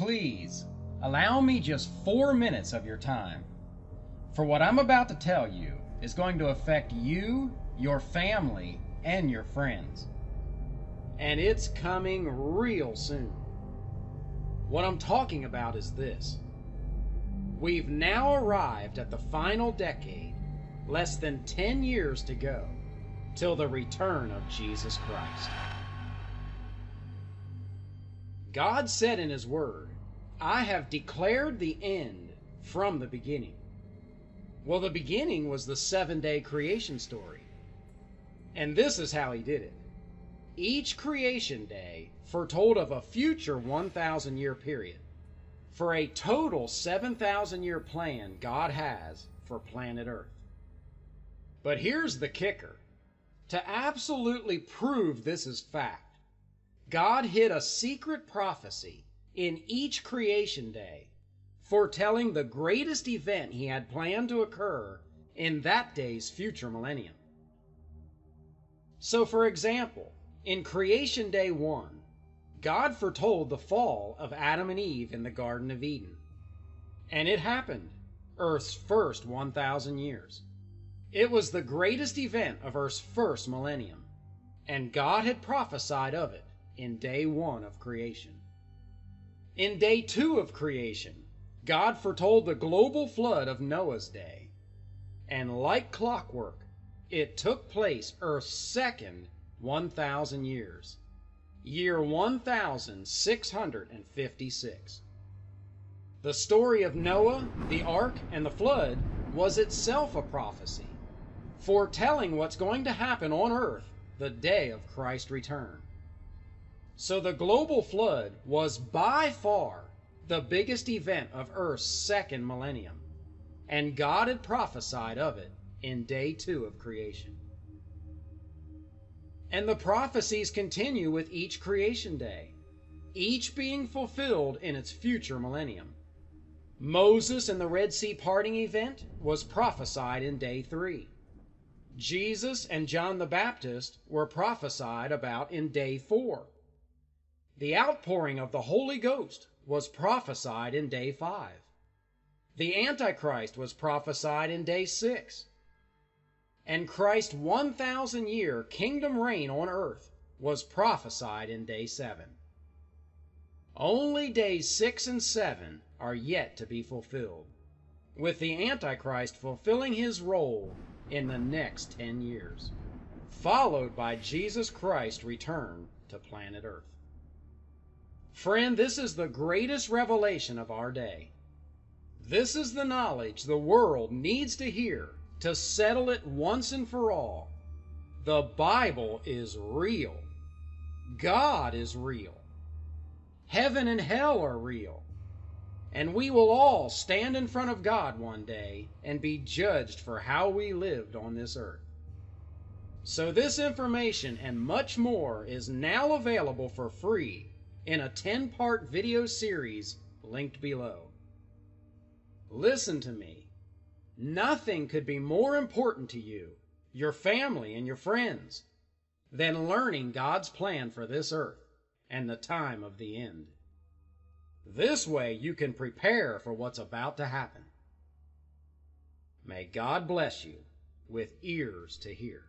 Please, allow me just four minutes of your time. For what I'm about to tell you is going to affect you, your family, and your friends. And it's coming real soon. What I'm talking about is this. We've now arrived at the final decade, less than 10 years to go, till the return of Jesus Christ. God said in His Word, I have declared the end from the beginning. Well, the beginning was the seven day creation story. And this is how He did it. Each creation day foretold of a future 1,000 year period for a total 7,000 year plan God has for planet Earth. But here's the kicker to absolutely prove this is fact, God hid a secret prophecy in each creation day, foretelling the greatest event he had planned to occur in that day's future millennium. So, for example, in Creation Day 1, God foretold the fall of Adam and Eve in the Garden of Eden. And it happened, Earth's first 1,000 years. It was the greatest event of Earth's first millennium, and God had prophesied of it in day one of creation. In day two of creation, God foretold the global flood of Noah's day. And like clockwork, it took place Earth's second 1,000 years, year 1656. The story of Noah, the ark, and the flood was itself a prophecy, foretelling what's going to happen on earth the day of Christ's return. So the global flood was by far the biggest event of Earth's second millennium, and God had prophesied of it in day two of creation. And the prophecies continue with each creation day, each being fulfilled in its future millennium. Moses and the Red Sea parting event was prophesied in day three. Jesus and John the Baptist were prophesied about in day four. The outpouring of the Holy Ghost was prophesied in day five. The Antichrist was prophesied in day six. And Christ's 1,000 year kingdom reign on earth was prophesied in day seven. Only days six and seven are yet to be fulfilled, with the Antichrist fulfilling his role in the next 10 years, followed by Jesus Christ's return to planet Earth. Friend, this is the greatest revelation of our day. This is the knowledge the world needs to hear to settle it once and for all. The Bible is real. God is real. Heaven and hell are real. And we will all stand in front of God one day and be judged for how we lived on this earth. So, this information and much more is now available for free in a 10 part video series linked below. Listen to me. Nothing could be more important to you, your family, and your friends than learning God's plan for this earth and the time of the end. This way you can prepare for what's about to happen. May God bless you with ears to hear.